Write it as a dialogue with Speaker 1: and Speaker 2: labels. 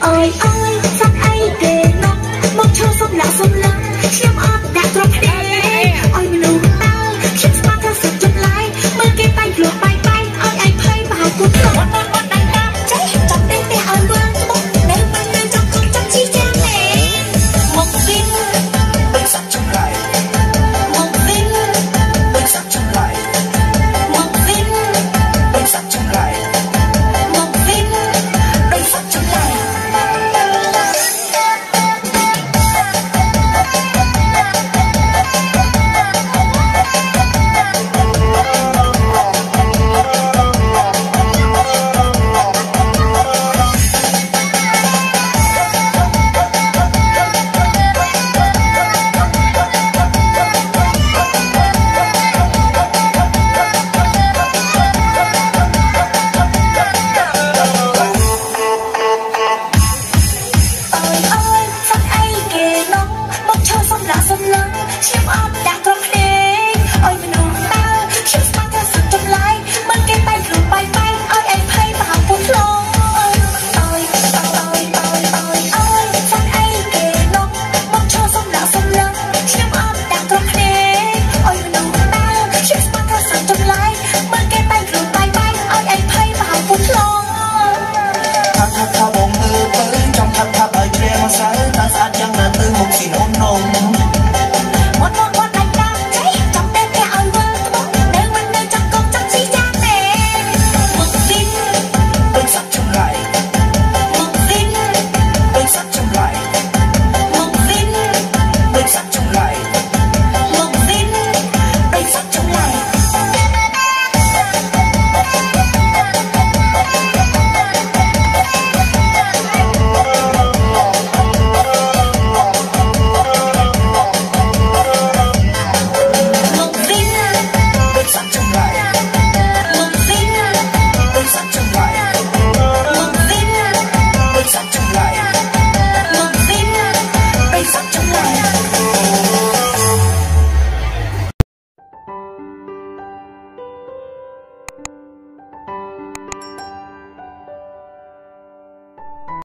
Speaker 1: ơi ơi phát ấy kề nắng mong cho sông lạ sông lắng xem